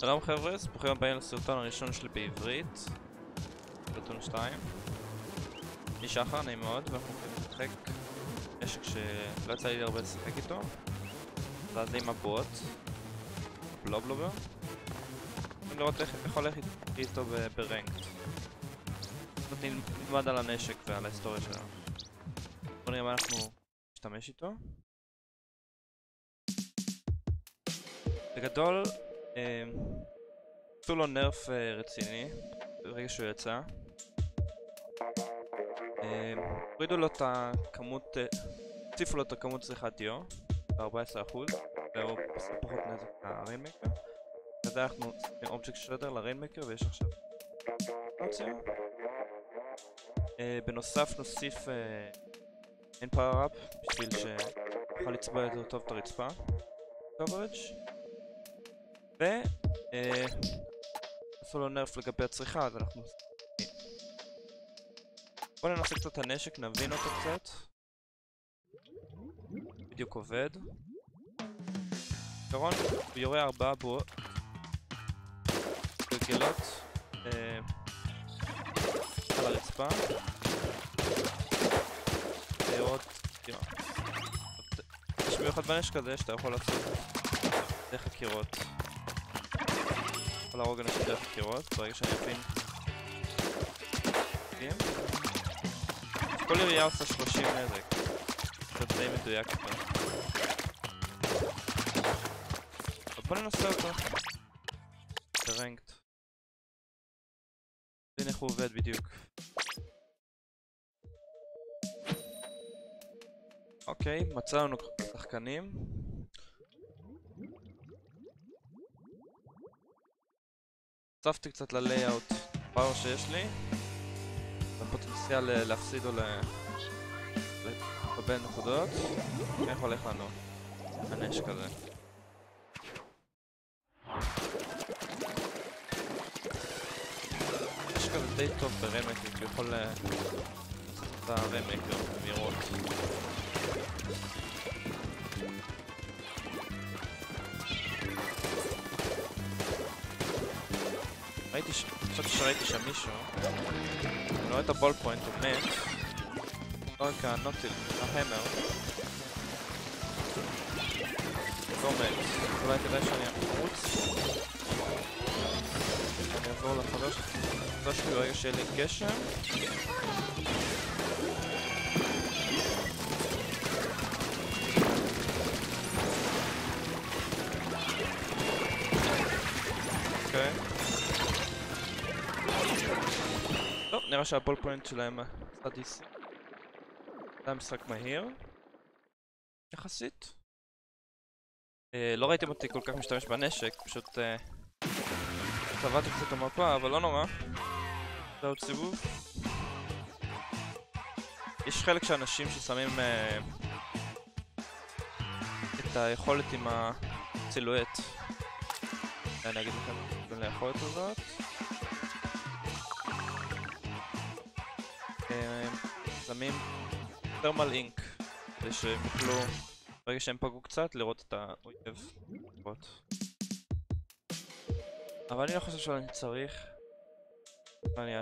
שלום חבר'ה, ברוכים הבאים לסרטון הראשון שלי בעברית סרטון 2 אני שחר, נעים מאוד, ואנחנו הולכים לשחק נשק שלא יצא לי הרבה לשחק איתו. זה די מבוט בלובלובר יכולים לראות איך, הולך איתו ברנקט זאת נלמד על הנשק ועל ההיסטוריה שלנו בוא נראה מה אנחנו נשתמש איתו. בגדול עשו לו nerf רציני ברגע שהוא יצא. הורידו לו את הכמות, הוסיפו לו את הכמות צריכת דיו ב-14% והוא עושה פחות נזק ל Rainmaker וזה אנחנו עושים Object Shredder ל Rainmaker ויש עכשיו אופציה. בנוסף נוסיף Main Power Up בשביל שנוכל לצבוע יותר טוב את הרצפה. Coverage ו... עשו לו נרף לגבי הצריכה אז אנחנו... בואו ננסה קצת את הנשק, נבין אותו קצת. בדיוק עובד. בעיקרון הוא יורה ארבעה בו... גלגלות על הרצפה. ויורות... יש מיוחד בנשק הזה שאתה יכול לעשות הקירות. יכול להרוג אנשים דרך הקירות, ברגע שאני אפין כל ירייה עושה 30 נזק. זה די מדויק פה בוא ננסה אותו. ברנקט נבין איך הוא עובד בדיוק. אוקיי, מצאנו שחקנים הוספתי קצת ללייאאוט פאוור שיש לי בפוטנציאל להפסיד או לקבל נקודות איך הולך לנו הנשק הזה הנשק הזה די טוב ברמקר כי הוא יכול לעשות את הרמקר במהירות שראיתי שם מישהו. אני רואה את הבול פוינט, הוא מת. לא רק הנוטיל, ההמר לא מת. אולי כדאי שאני אחוץ אני אעבור לחבר שלי ברגע שיהיה לי גשם נראה שהבול פוינט שלהם עשה DC זה היה משחק מהיר. יחסית. לא ראיתם אותי כל כך משתמש בנשק, פשוט צבעתי קצת המפה, אבל לא נורא. זה עוד סיבוב. יש חלק של אנשים ששמים את היכולת עם הסילואט אני אגיד לכם בין היכולת הזאת שמים תרמל אינק כדי שהם יוכלו ברגע שהם פגעו קצת לראות את האויב אבל אני לא חושב שאני צריך. אני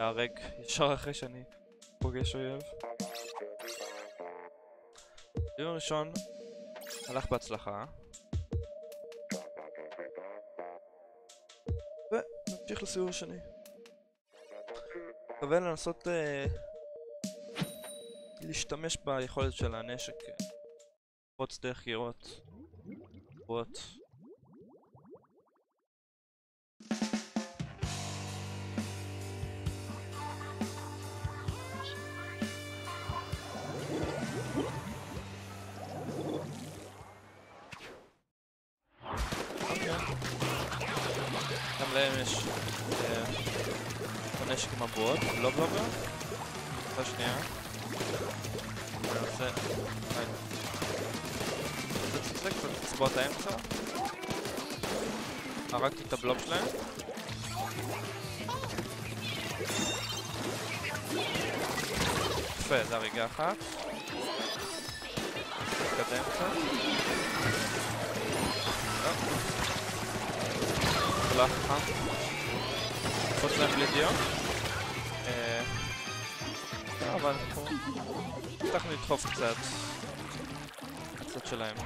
אהרג ישר אחרי שאני פוגש אויב. דיון ראשון הלך בהצלחה. ונמשיך לסיבוב השני מקווה לנסות להשתמש ביכולת של הנשק לפרוץ דרך קירות גבוהות נשק עם הבועות, לא בלוגר? קבוצה שנייה אני רוצה... זה קצת לצבוע את האמצע הרגתי את הבלוק שלהם יפה, זה הריגה אחת אבל אנחנו הצלחנו לדחוף קצת. קצת שלהם.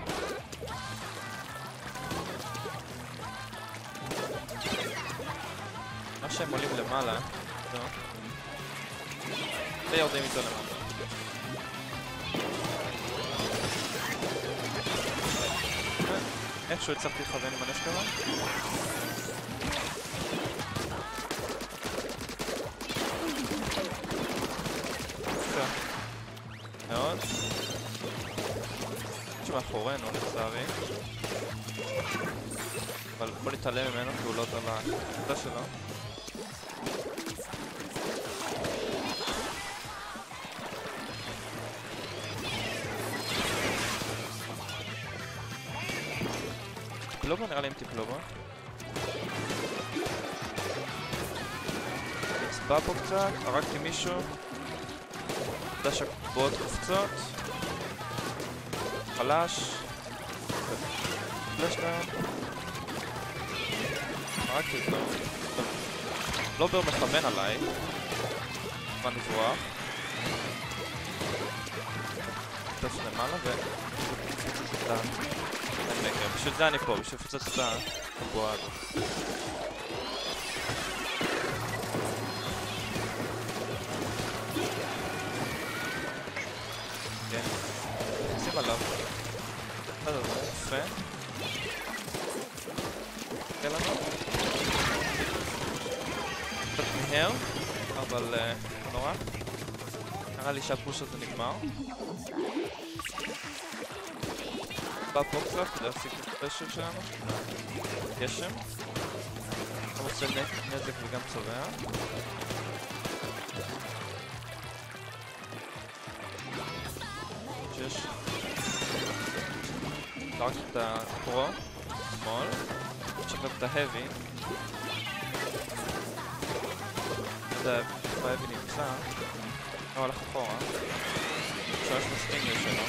מה שהם עולים למעלה, זהו. ויורדים איתו למטה. איכשהו הצלחתי לכוון עם הנשק הזה. מישהו מאחורינו לצערי. אבל בוא נתעלם ממנו כי הוא לא עוזר לקבוצה שלו. טיפלו? נראה לי הם טיפלו בו. נצבע פה קצת, הרגתי מישהו. יודע שהקבועות קופצות. חלש. פלשדאון. הרגתי אותו. לובר מכוון עליי. מה לברוח. טוב למעלה ו... בשביל זה אני פה, בשביל לפוצץ את הבועה הזאת. שים עליו. בסדר, זה יפה. תן לנו. קצת מיהר, אבל אה, נורא. נראה לי שהפוש הזה נגמר. בא קצת כדי להפסיק את הפשל שלנו. גשם. עושה נ- נזק וגם צובע. שיש... רק את הפרו, שמאל. יש עכשיו את ההבי. לא יודע איפה ההבי נמצא. הוא הלך אחורה. עכשיו יש לו סטינגר שלו.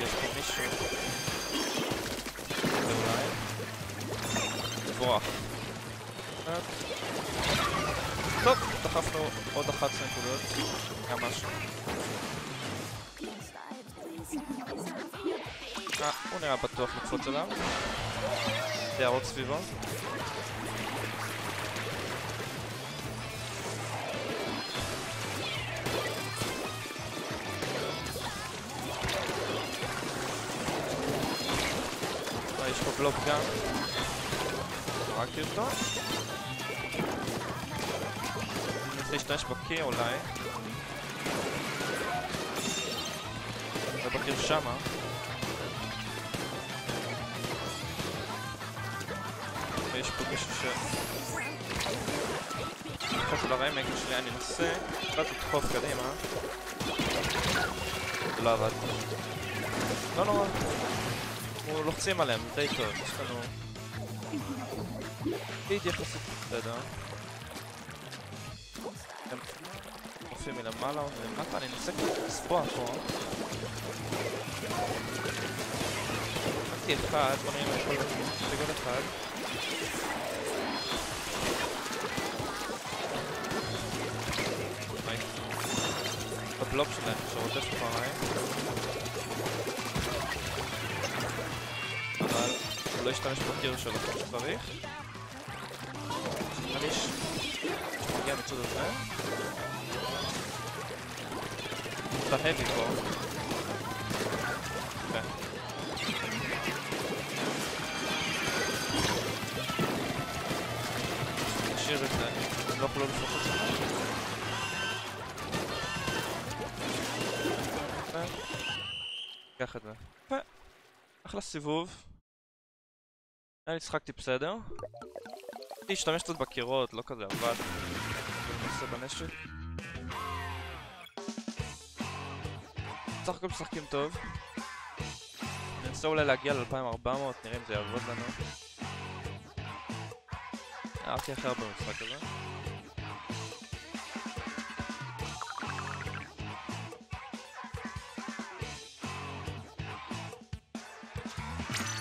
יש פה מישהו. לברוח. קצת. טוב, דחפנו עוד 11 נקודות. גם משהו. אה, הוא נראה בטוח לקפוץ עליו. יערות סביבו. אה, יש פה בלוק גם. הרגתי אותו. אני רוצה להשתמש בקיר אולי. ובקיר שמה. ויש פה מישהו ש... נכנסתי לריימקר שלי, אני אנסה קצת לדחוף קדימה. זה לא עבד. לא נורא. אנחנו לוחצים עליהם, די טוב, יש לנו... יחסית בסדר. הם עופים מלמעלה ומלמטה, אני אנסה קצת לספוע פה. נתתי אחד, בוא נראה אם אני יכול להשיג עוד אחד. ניי. בבלוק שלהם שרודף אחריי. אבל הוא לא ישתמש בקיר שלו כמו שצריך. מצד הזה. אתה heavy פה. יפה. נשאיר את זה, לא יכולו לפרוק את זה. קח. אחלה סיבוב. היה לי שחקתי בסדר. להשתמש קצת בקירות, לא כזה עבד. עושה בנשק. בסך הכל משחקים טוב. ננסה אולי להגיע ל-2400, נראה אם זה יעבוד לנו. אהבתי הכי הרבה במשחק הזה.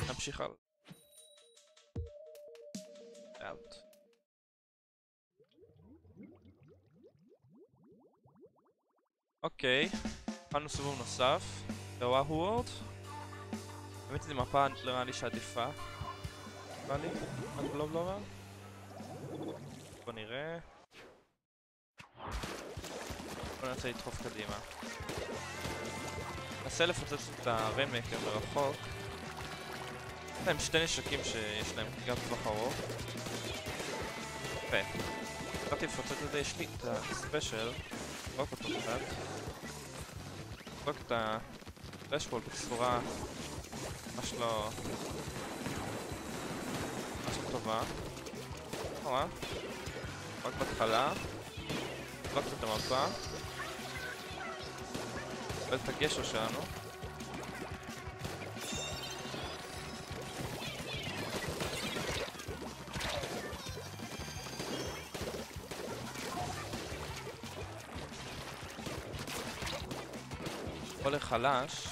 נמשיך הלאה. אוקיי, התחלנו סיבוב נוסף, בוואו וורד. האמת היא מפה נראה לי שעדיפה. נראה לי, הגלוב רע. בוא נראה. בוא ננסה לדחוף קדימה. ננסה לפוצץ את הרמקר מרחוק. יש להם שתי נשקים שיש להם גם טווח ארוך. יפה. התחלתי לפוצץ את זה, יש לי את הספיישל. נזרוק אותו קצת. נזרוק את הפלשבול בצורה ממש לא... ממש לא טובה. נורא. רק בהתחלה. נזרוק את המפה. נקבל את הגשר שלנו. עולה חלש.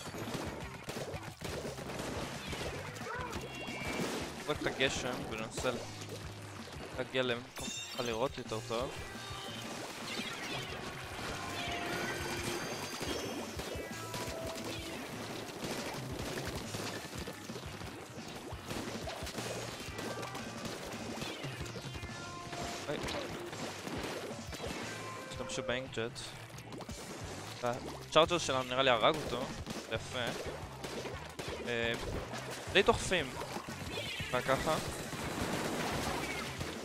נזרוק את הגשם וננסה להגיע למקום לראות יותר טוב. אוי. השתמשו באינקג'ט. הצ'ארג'ר שלנו נראה לי הרג אותו, יפה. אה, די דוחפים. רק ככה.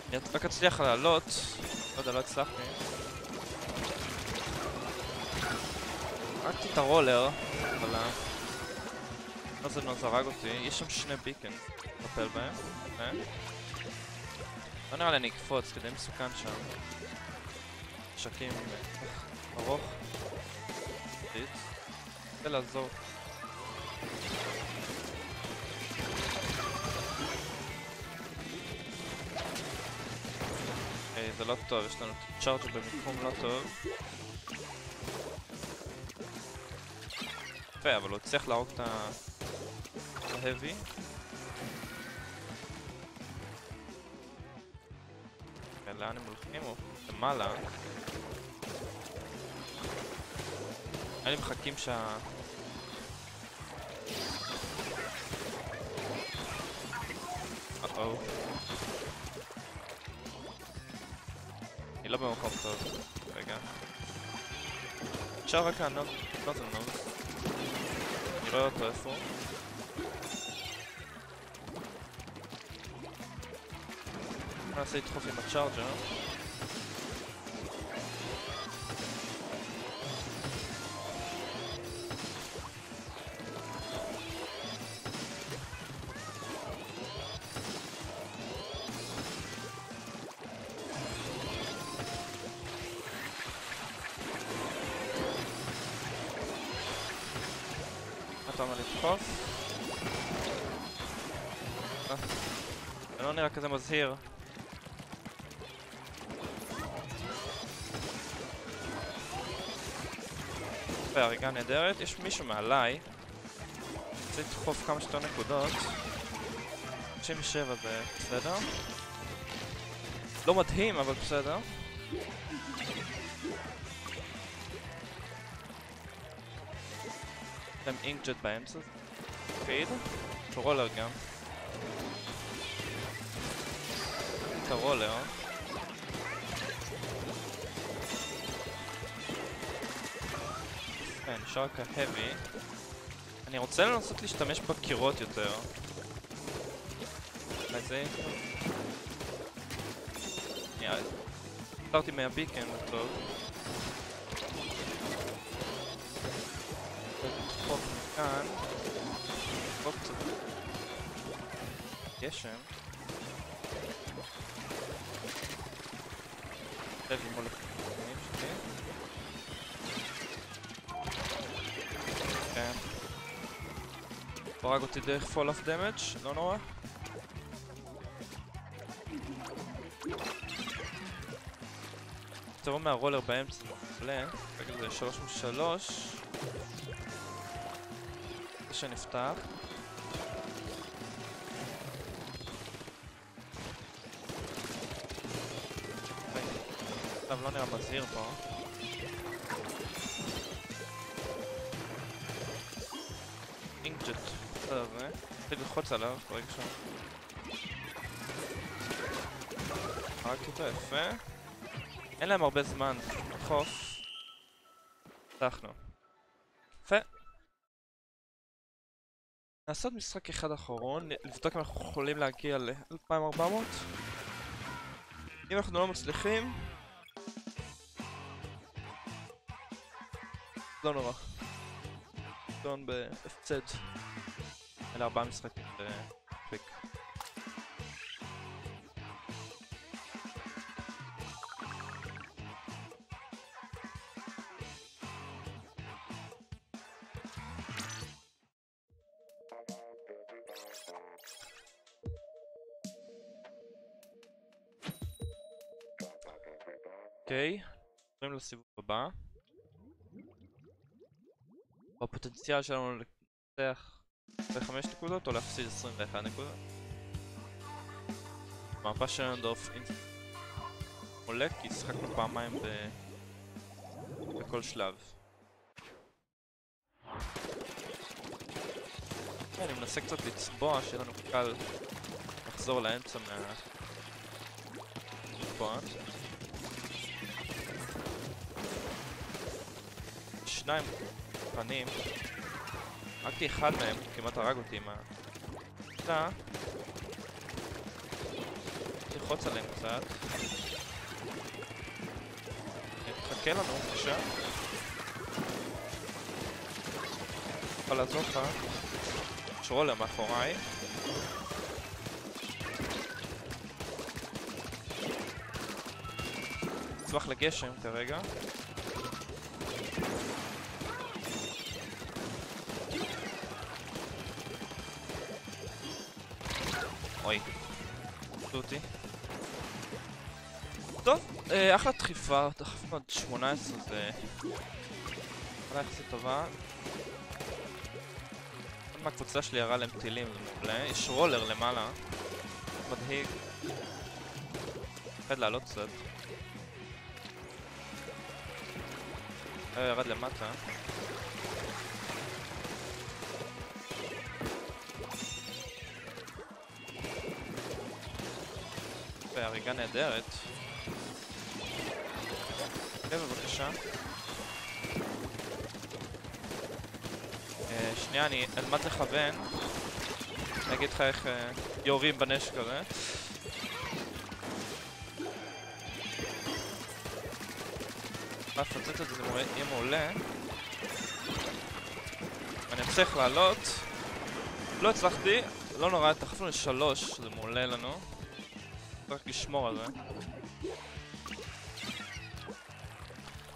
אני רק אצליח לעלות, לא יודע, לא הצלחתי. הרגתי את הרולר, אבל ה... לא זה לא זרק אותי, יש שם שני ביקן לטפל בהם. לא נראה לי אני אקפוץ, כדי מסוכן שם. נשקים ארוך. תחתית. רוצה לעזור. אוקיי, זה לא טוב, יש לנו צ'ארג'ר במיקום לא טוב. יפה, אבל הוא הצליח להרוג את ההבי. לאן הם הולכים? למעלה. לי מחכים שה... אה-או. אני לא במקום טוב. רגע. עכשיו רק הנוב... לא זה נוב. אני רואה אותו איפה. ננסה לדחוף עם הצ'ארג'ר. מה אתה אומר לדחוף? אה, זה לא נראה כזה מזהיר. יפה, הריגה נהדרת. יש מישהו מעליי. רוצה לדחוף כמה שיותר נקודות. 97 זה בסדר. לא מדהים, אבל בסדר. יש להם אינקג'ט באמצע. פיד. רולר גם. את הרולר. כן, נשאר רק ההבי. אני רוצה לנסות להשתמש בקירות יותר. אולי זה... שנייה, חזרתי מהביקן, זה טוב. לדחוף קצת. גשם. כן. הוא הרג אותי דרך fall of damage, לא נורא. תבוא מהרולר באמצע, מעולה. רגע זה 3 מ-3. זה שנפתח. טוב, לא נראה מזהיר פה. אינקג'ט, בסדר זה. צריך ללחוץ עליו, ברגע שם. רק איתו, יפה. אין להם הרבה זמן לדחוף. פתחנו. יפה. נעשה עוד משחק אחד אחרון, לבדוק אם אנחנו יכולים להגיע ל-2400. אם אנחנו לא מצליחים... לא נורא. דון בהפצד. אלה ארבעה משחקים בפיק. אוקיי, עוברים לסיבוב הבא. הפוטנציאל שלנו לנצח 25 נקודות או להפסיד 21 נקודות. במפה של אנדורף עולה כי השחקנו פעמיים ב... בכל שלב. כן, אני מנסה קצת לצבוע, שיהיה לנו קל לחזור לאמצע מה... שניים מוכנים. הרגתי אחד מהם, כמעט הרג אותי עם ה... אתה... תלחוץ עליהם קצת. תחכה לנו, בבקשה. יכול לעזור לך. שרולר מאחוריי. נצמח לגשם כרגע. אוי. אותי. טוב, אה, אחלה דחיפה, דחפנו עד 18 זה... התחלה יחסית טובה. מהקבוצה שלי ירה להם טילים, זה מעולה. יש רולר למעלה. מדהיג. מפחד לעלות קצת. אה, ירד למטה. והריגה נהדרת. כן, בבקשה. אה, שנייה, אני אלמד לכוון. אני אגיד לך איך אה, יורים בנשק הזה. לפוצץ את זה, זה יהיה מעולה. אני אצליח לעלות. לא הצלחתי, לא נורא, דחפנו לשלוש, זה מעולה לנו. צריך לשמור על זה.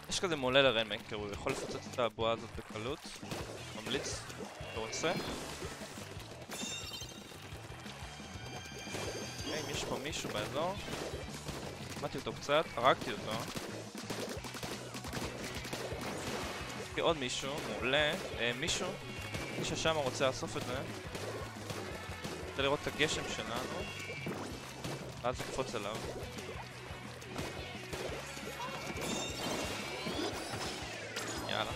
יש כזה מעולה לריינמקר, הוא יכול לפוצץ את הבועה הזאת בקלות. ממליץ, אתה רוצה. אוקיי, אם יש פה מישהו באזור. שמעתי אותו קצת, הרגתי אותו. יש עוד מישהו, מעולה. אה, מישהו, מי ששם רוצה לאסוף את זה. רוצה לראות את הגשם שלנו. ואז לקפוץ עליו. יאללה.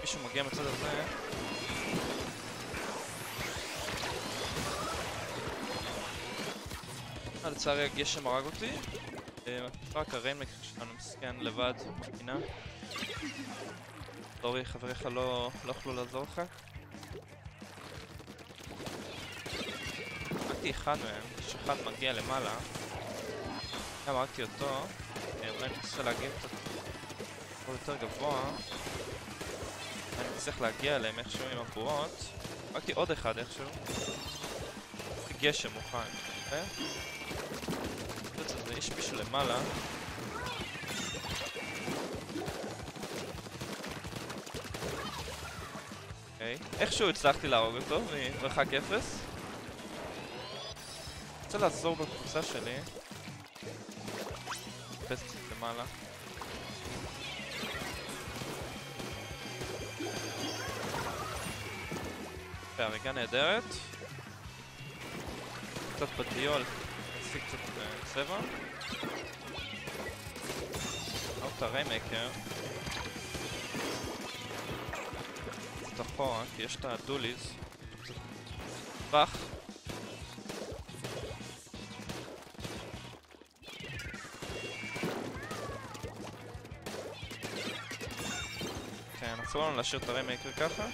מישהו מגיע מצד הזה. אה, לצערי הגשם הרג אותי. אה, רק הריינמקר שלנו מסכן לבד בפינה. סורי, חבריך לא יכלו לעזור לך. הרגתי אחד מהם, יש אחד מגיע למעלה. גם הרגתי אותו. אולי אני רוצה להגיע קצת יותר גבוה. אני צריך להגיע אליהם איכשהו עם הבועות. הרגתי עוד אחד איכשהו. גשם מוכן. יש מישהו למעלה. אוקיי. איכשהו הצלחתי להרוג אותו ממרחק אפס. רוצה לעזור בקבוצה שלי. קצת למעלה. והריגה נהדרת. קצת בדיול, נשיג קצת צבע. את הריימקר. קצת אחורה, כי יש את הדוליז. טווח. אסור לנו להשאיר את הריימקר ככה.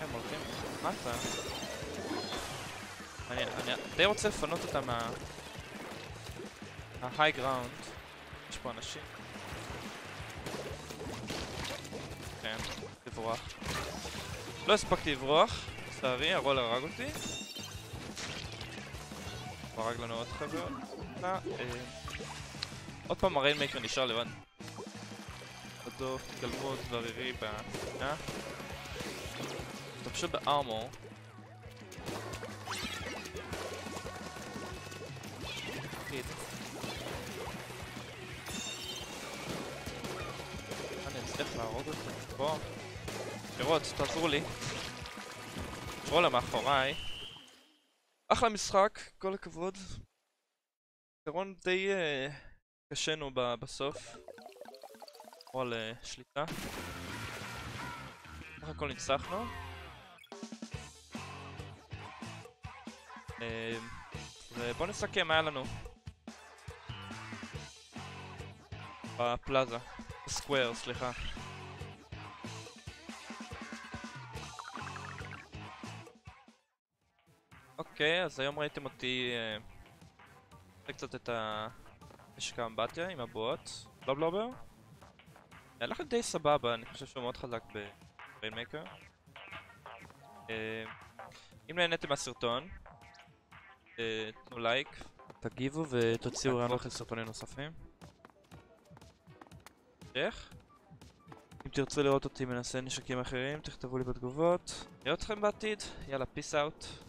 הם הולכים מטה. אני, אני די רוצה לפנות אותם מה... מה-high ground. יש פה אנשים. כן, לברוח. לא הספקתי לברוח, לצערי, הרול הרג אותי. הוא הרג לנו עוד חבר'ה. אה, עוד פעם הריינמייקר נשאר לבד. הדוף, גלמוד וערירי בפינה. אתה פשוט בארמור. היט. אני אצליח להרוג אותו. בוא. פירות, תעזרו לי. רולה מאחוריי. אחלה משחק, כל הכבוד. פתרון די uh, קשנו ב- בסוף. או על uh, שליטה. סך הכל ניצחנו. אה, ובוא נסכם מה היה לנו. בפלאזה. בסקוויר, סליחה. אוקיי, אז היום ראיתם אותי... אה, עושה קצת את הנשק האמבטיה עם הבוט. Bloblobber. הלך די סבבה, אני חושב שהוא מאוד חזק ב Rainmaker. אה, אם נהניתם מהסרטון, אה, תנו לייק, תגיבו ותציעו רעיונות לסרטונים נוספים. איך? אם תרצו לראות אותי מנסה נשקים אחרים, תכתבו לי בתגובות. נראה אתכם בעתיד, יאללה, peace out.